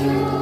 you.